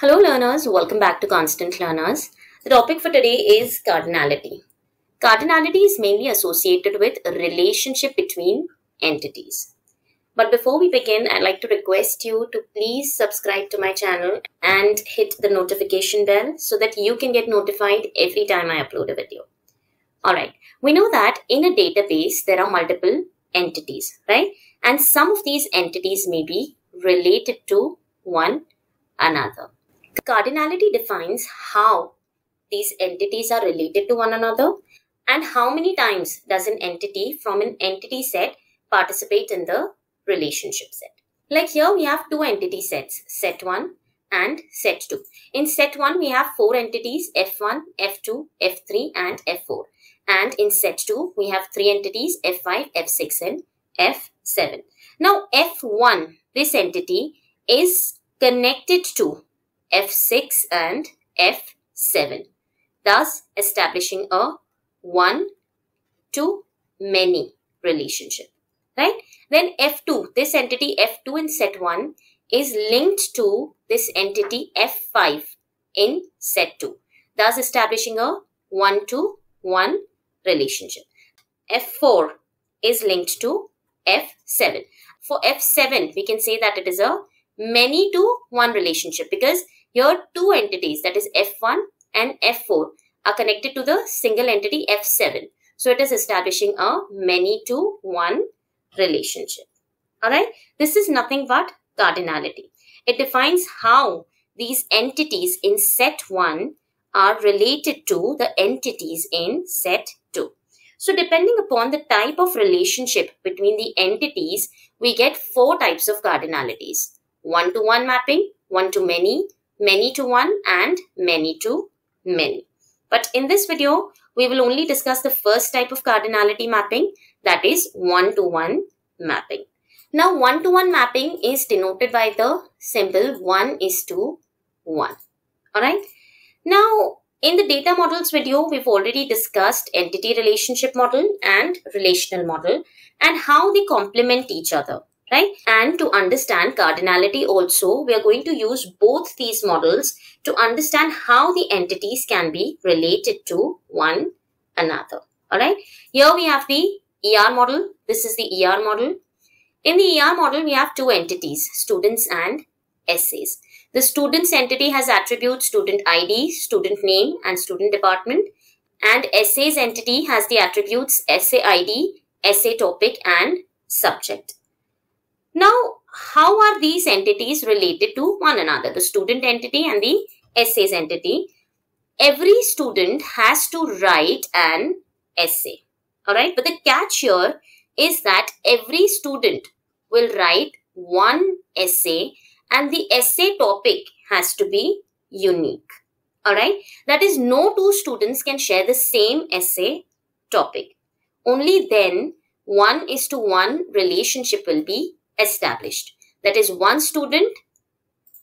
Hello learners, welcome back to Constant Learners. The topic for today is cardinality. Cardinality is mainly associated with relationship between entities. But before we begin, I'd like to request you to please subscribe to my channel and hit the notification bell so that you can get notified every time I upload a video. Alright, we know that in a database there are multiple entities, right? And some of these entities may be related to one another. Cardinality defines how these entities are related to one another and how many times does an entity from an entity set participate in the relationship set. Like here we have two entity sets, set 1 and set 2. In set 1 we have four entities F1, F2, F3 and F4. And in set 2 we have three entities F5, F6 and F7. Now F1, this entity is connected to F6 and F7, thus establishing a one to many relationship, right? Then F2, this entity F2 in set 1 is linked to this entity F5 in set 2, thus establishing a one to one relationship. F4 is linked to F7. For F7, we can say that it is a many to one relationship because here two entities that is F1 and F4 are connected to the single entity F7. So it is establishing a many to one relationship. Alright, this is nothing but cardinality. It defines how these entities in set 1 are related to the entities in set 2. So depending upon the type of relationship between the entities, we get four types of cardinalities. One-to-one -one mapping, one-to-many, many to one and many to many. But in this video, we will only discuss the first type of cardinality mapping that is one-to-one mapping. Now one-to-one mapping is denoted by the symbol 1 is to 1. Alright. Now in the data models video, we've already discussed entity relationship model and relational model and how they complement each other right? And to understand cardinality also, we are going to use both these models to understand how the entities can be related to one another. All right. Here we have the ER model. This is the ER model. In the ER model, we have two entities, students and essays. The students entity has attributes student ID, student name and student department. And essays entity has the attributes essay ID, essay topic and subject. Now, how are these entities related to one another? The student entity and the essays entity. Every student has to write an essay. Alright, but the catch here is that every student will write one essay and the essay topic has to be unique. Alright, that is no two students can share the same essay topic. Only then one is to one relationship will be established. That is, one student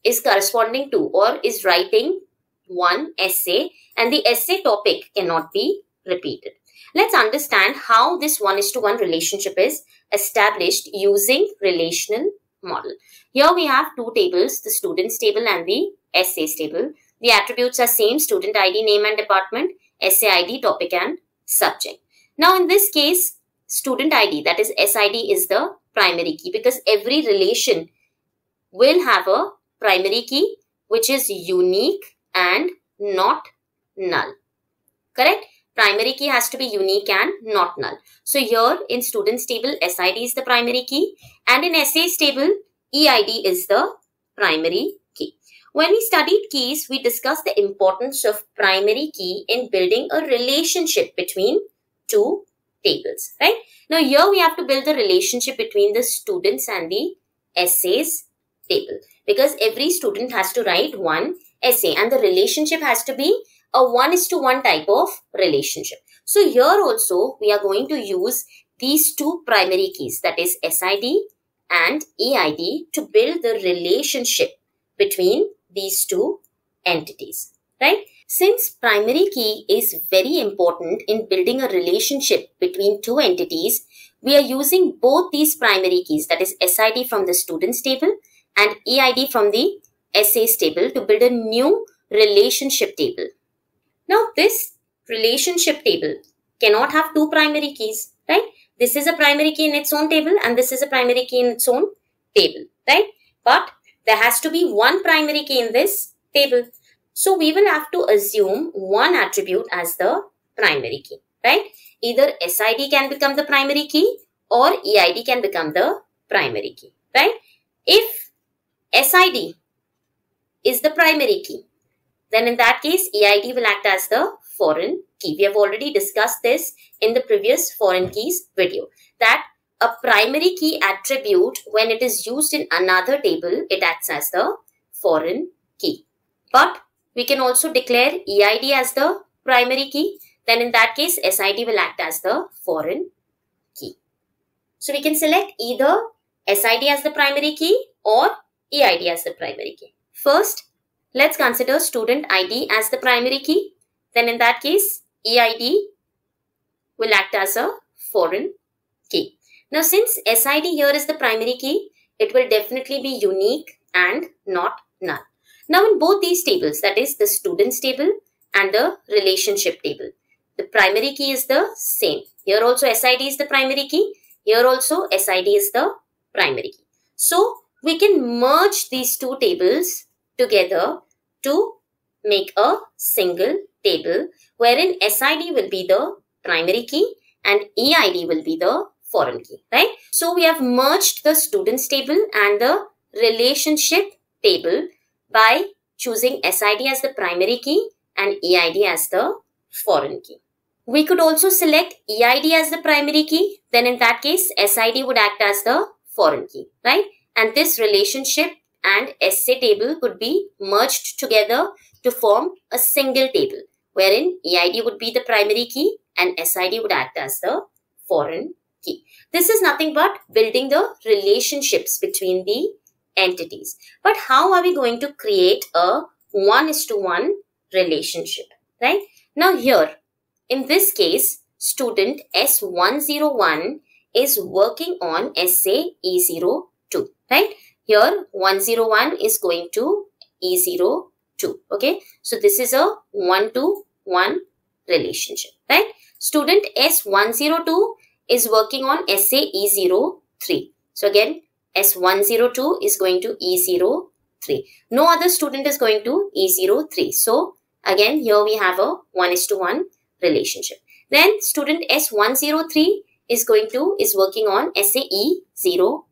is corresponding to or is writing one essay and the essay topic cannot be repeated. Let's understand how this one is to one relationship is established using relational model. Here we have two tables, the students table and the essays table. The attributes are same student ID, name and department, essay ID, topic and subject. Now in this case, student ID that is SID is the primary key because every relation will have a primary key which is unique and not null. Correct? Primary key has to be unique and not null. So here in students table, SID is the primary key and in essays table, EID is the primary key. When we studied keys, we discussed the importance of primary key in building a relationship between two tables, right? Now here we have to build the relationship between the students and the essays table because every student has to write one essay and the relationship has to be a one is to one type of relationship. So here also we are going to use these two primary keys that is SID and EID to build the relationship between these two entities, right? Since primary key is very important in building a relationship between two entities, we are using both these primary keys that is SID from the students table and EID from the essays table to build a new relationship table. Now this relationship table cannot have two primary keys, right? This is a primary key in its own table and this is a primary key in its own table, right? But there has to be one primary key in this table. So we will have to assume one attribute as the primary key, right? Either SID can become the primary key or EID can become the primary key, right? If SID is the primary key, then in that case, EID will act as the foreign key. We have already discussed this in the previous foreign keys video that a primary key attribute when it is used in another table, it acts as the foreign key. But we can also declare EID as the primary key. Then in that case, SID will act as the foreign key. So we can select either SID as the primary key or EID as the primary key. First, let's consider student ID as the primary key. Then in that case, EID will act as a foreign key. Now since SID here is the primary key, it will definitely be unique and not null. Now in both these tables, that is the students table and the relationship table, the primary key is the same. Here also SID is the primary key. Here also SID is the primary key. So we can merge these two tables together to make a single table wherein SID will be the primary key and EID will be the foreign key, right? So we have merged the students table and the relationship table by choosing SID as the primary key and EID as the foreign key. We could also select EID as the primary key. Then in that case, SID would act as the foreign key, right? And this relationship and essay table could be merged together to form a single table wherein EID would be the primary key and SID would act as the foreign key. This is nothing but building the relationships between the entities. But how are we going to create a one is to one relationship, right? Now here, in this case, student S101 is working on essay E02, right? Here, 101 is going to E02, okay? So, this is a one-to-one relationship, right? Student S102 is working on essay E03. So, again, S102 is going to E03. No other student is going to E03. So, again, here we have a 1 is to 1 relationship. Then student S103 is going to, is working on SAE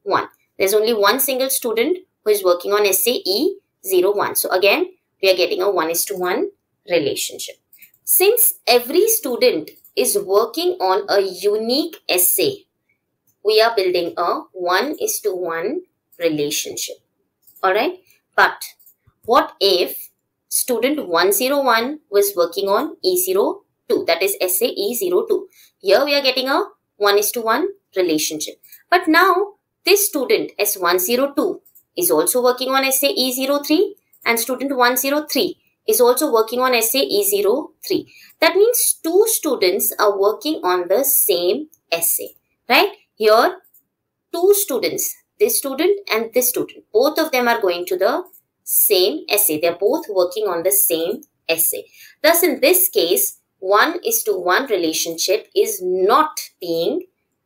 01. There's only one single student who is working on SAE 01. So again, we are getting a 1 is to 1 relationship. Since every student is working on a unique essay, we are building a 1 is to 1 relationship. Alright, but what if student 101 was working on E0 2 that is SAE02. Here we are getting a 1 is to 1 relationship. But now this student S102 is also working on SAE03 and student 103 is also working on SAE03. That means two students are working on the same essay, right? Here two students, this student and this student, both of them are going to the same essay. They're both working on the same essay. Thus in this case, one is to one relationship is not being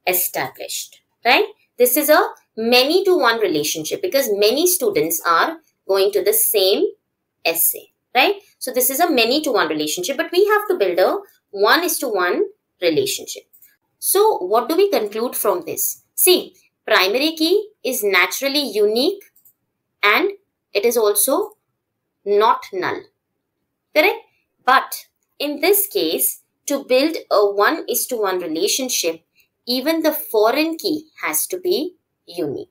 established, right? This is a many to one relationship because many students are going to the same essay, right? So this is a many to one relationship, but we have to build a one is to one relationship. So what do we conclude from this? See, primary key is naturally unique and it is also not null, correct? But in this case, to build a 1 is to 1 relationship, even the foreign key has to be unique.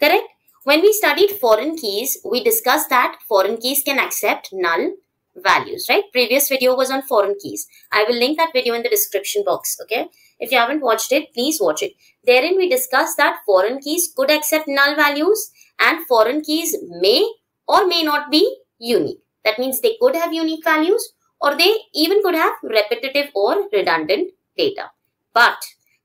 Correct? When we studied foreign keys, we discussed that foreign keys can accept null values, right? Previous video was on foreign keys. I will link that video in the description box, okay? If you haven't watched it, please watch it. Therein we discussed that foreign keys could accept null values and foreign keys may or may not be unique. That means they could have unique values or they even could have repetitive or redundant data. But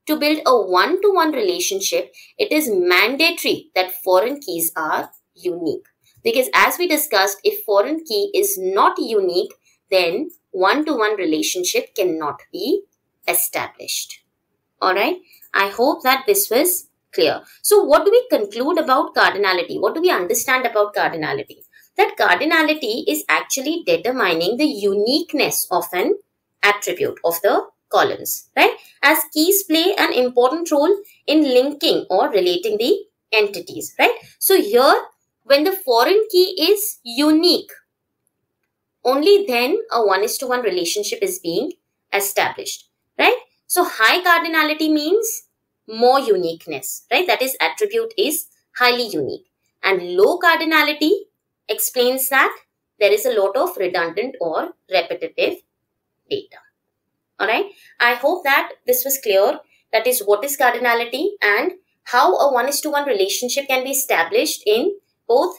to build a one-to-one -one relationship, it is mandatory that foreign keys are unique. Because as we discussed, if foreign key is not unique, then one-to-one relationship cannot be established. Alright, I hope that this was clear. So what do we conclude about cardinality? What do we understand about cardinality? That cardinality is actually determining the uniqueness of an attribute of the columns, right? As keys play an important role in linking or relating the entities, right? So here, when the foreign key is unique, only then a one is to one relationship is being established, right? So high cardinality means more uniqueness, right? That is attribute is highly unique. And low cardinality explains that there is a lot of redundant or repetitive data. Alright, I hope that this was clear. That is what is cardinality and how a one is to one relationship can be established in both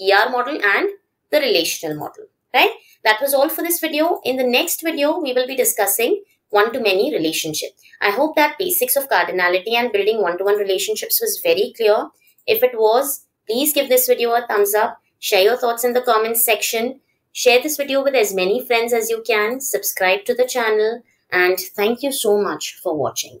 ER model and the relational model. Right? That was all for this video. In the next video, we will be discussing one-to-many relationship. I hope that basics of cardinality and building one-to-one relationships was very clear. If it was, please give this video a thumbs up. Share your thoughts in the comments section. Share this video with as many friends as you can. Subscribe to the channel. And thank you so much for watching.